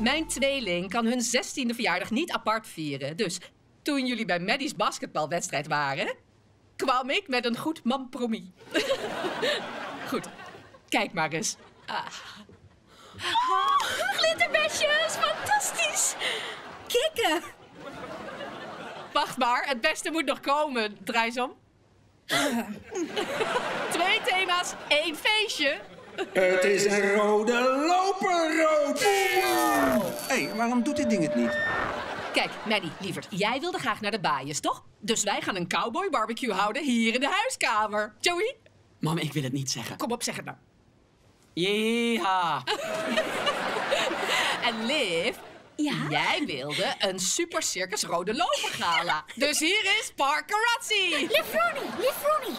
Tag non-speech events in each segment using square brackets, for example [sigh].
Mijn tweeling kan hun 16e verjaardag niet apart vieren. Dus toen jullie bij Maddie's basketbalwedstrijd waren, kwam ik met een goed mampromis. [laughs] goed, kijk maar eens. Ah. Oh, glitterbesjes, fantastisch. Kikken. Wacht maar, het beste moet nog komen. Draai eens om. Twee thema's, één feestje. Het is een rode loperrood. Hé, hey, waarom doet dit ding het niet? Kijk, Maddie, lieverd, jij wilde graag naar de baaiers, toch? Dus wij gaan een cowboy barbecue houden hier in de huiskamer. Joey? Mam, ik wil het niet zeggen. Kom op, zeg het maar. Jeha. [laughs] En Liv, Ja? jij wilde een super circus rode loper gala. Dus hier is Parkerazzi. Liv Ronnie, Liv Ronnie.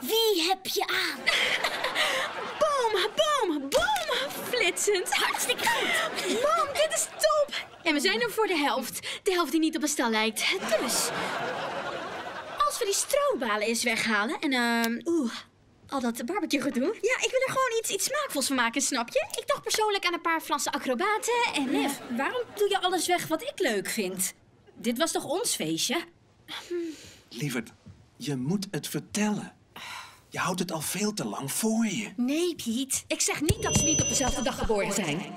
Wie heb je aan? [laughs] Boom, boom, boom. Flitsend. Hartstikke goed. Mam, dit is top. En we zijn er voor de helft. De helft die niet op een stal lijkt. Dus... Als we die strobalen eens weghalen en... ehm oeh, al dat barbecue gedoe. Ja, ik wil er gewoon iets, iets smaakvols van maken, snap je? Ik dacht persoonlijk aan een paar Franse acrobaten en... Liv, waarom doe je alles weg wat ik leuk vind? Dit was toch ons feestje? Lieverd, je moet het vertellen. Je houdt het al veel te lang voor je. Nee, Piet. Ik zeg niet dat ze niet op dezelfde dag geboren zijn.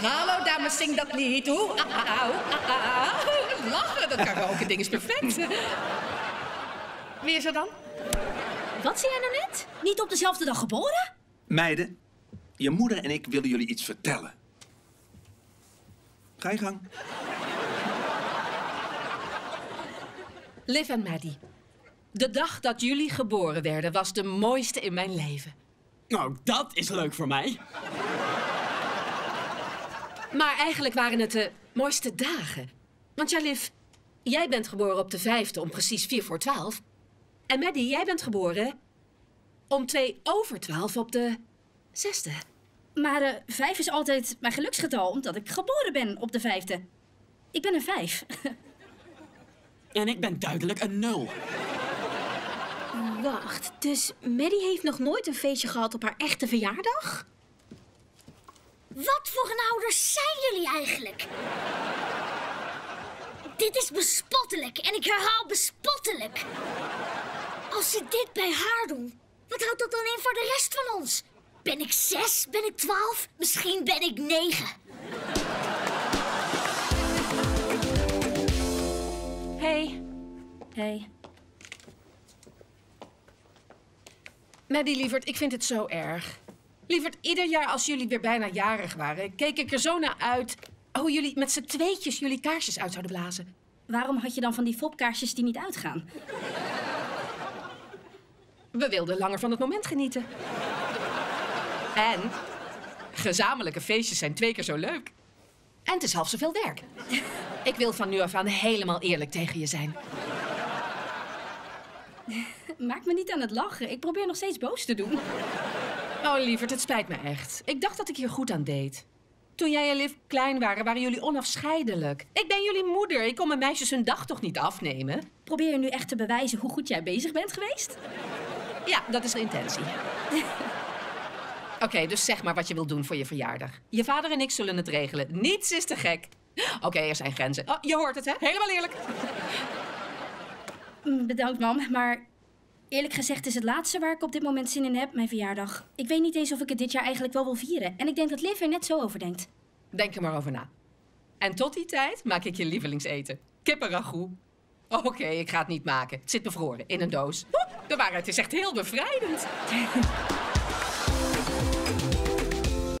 Hallo dames, zing dat lied. Oeh, ah, ah, ah, ah, ah, ah. [laughs] Lachen, dat karaoke ding is perfect. [laughs] Wie is er dan? Wat zei jij nou net? Niet op dezelfde dag geboren? Meiden, je moeder en ik willen jullie iets vertellen. Ga je gang. Liv en Maddie. De dag dat jullie geboren werden was de mooiste in mijn leven. Nou, dat is leuk voor mij. Maar eigenlijk waren het de mooiste dagen. Want ja, Liv, jij bent geboren op de vijfde om precies vier voor twaalf. En Maddie, jij bent geboren om twee over twaalf op de zesde. Maar eh, vijf is altijd mijn geluksgetal, omdat ik geboren ben op de vijfde. Ik ben een vijf. [laughs] En ik ben duidelijk een nul. Wacht, dus Maddie heeft nog nooit een feestje gehad op haar echte verjaardag? Wat voor een ouders zijn jullie eigenlijk? Dit is bespottelijk en ik herhaal bespottelijk. Als ze dit bij haar doen, wat houdt dat dan in voor de rest van ons? Ben ik zes? Ben ik twaalf? Misschien ben ik negen. Hey, Hey. Maddie, lieverd, ik vind het zo erg. Lieverd, ieder jaar als jullie weer bijna jarig waren, keek ik er zo naar uit hoe jullie met z'n tweetjes jullie kaarsjes uit zouden blazen. Waarom had je dan van die fopkaarsjes die niet uitgaan? We wilden langer van het moment genieten. En gezamenlijke feestjes zijn twee keer zo leuk. En het is half zoveel werk. [laughs] Ik wil van nu af aan helemaal eerlijk tegen je zijn. Maak me niet aan het lachen. Ik probeer nog steeds boos te doen. Oh, lieverd, het spijt me echt. Ik dacht dat ik hier goed aan deed. Toen jij en Liv klein waren, waren jullie onafscheidelijk. Ik ben jullie moeder. Ik kon mijn meisjes hun dag toch niet afnemen? Probeer je nu echt te bewijzen hoe goed jij bezig bent geweest? Ja, dat is de intentie. Oké, dus zeg maar wat je wilt doen voor je verjaardag. Je vader en ik zullen het regelen. Niets is te gek. Oké, er zijn grenzen. Oh, je hoort het, hè? Helemaal eerlijk. Mm, Bedankt, mam, maar eerlijk gezegd is het laatste waar ik op dit moment zin in heb mijn verjaardag. Ik weet niet eens of ik het dit jaar eigenlijk wel wil vieren. En ik denk dat Liv er net zo over denkt. Denk er maar over na. En tot die tijd maak ik je lievelingseten. Kippenragout. Oké, ik ga het niet maken. Het zit bevroren in een doos. De waarheid is echt heel bevrijdend. [laughs]